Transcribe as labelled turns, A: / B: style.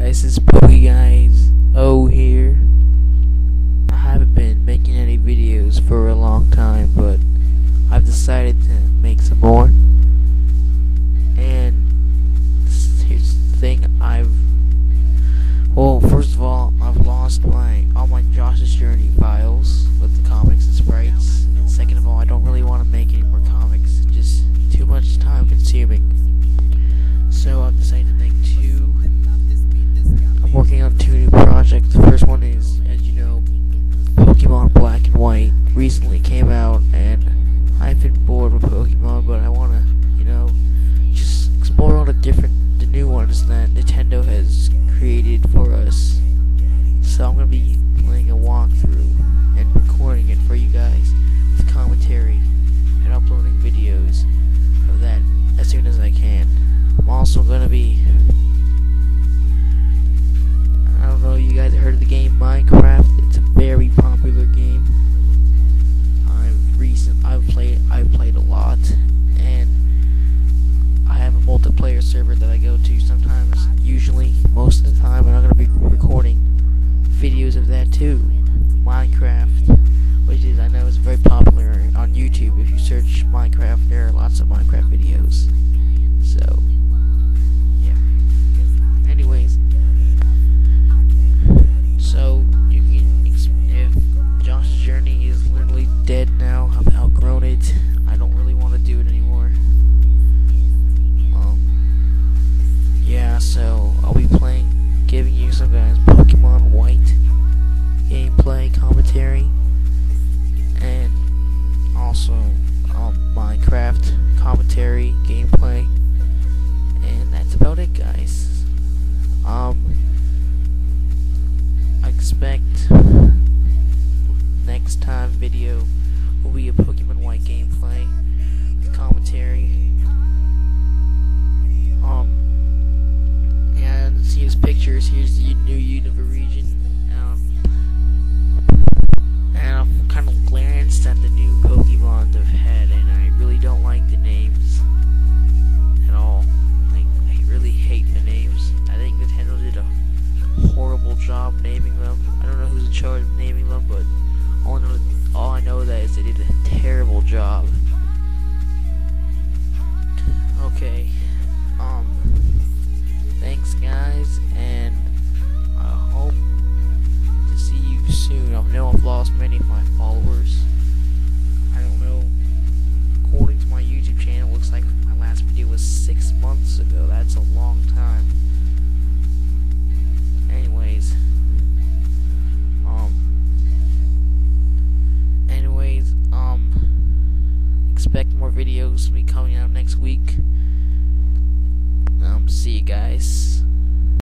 A: guys, it's Pokey Guys O here. I haven't been making any videos for a long time, but I've decided to make some more. Recently came out, and I've been bored with Pokemon, but I want to, you know, just explore all the different, the new ones that Nintendo has created for us. So I'm gonna be playing server that I go to sometimes, usually most of the time, and I'm gonna be recording videos of that too. Minecraft, which is I know is very popular on YouTube. If you search Minecraft, there are lots of Minecraft videos. So, yeah. Anyways, so you can if Josh's Journey is literally dead now, I've outgrown it. I don't really want to do it anymore. So I'll be playing, giving you some guys Pokemon White? Gameplay commentary, and also um, Minecraft commentary gameplay, and that's about it, guys. Um, I expect next time video will be a Pokemon pictures. Here's the new Unova region. Um, and I've kind of glanced at the new Pokemon they've had, and I really don't like the names at all. Like, I really hate the names. I think Nintendo did a horrible job naming them. I don't know who's in charge of naming them, but all I know, all I know that is they did a terrible job. I've lost many of my followers. I don't know. According to my YouTube channel, looks like my last video was six months ago. That's a long time. Anyways. Um. Anyways, um. Expect more videos to be coming out next week. Um, see you guys.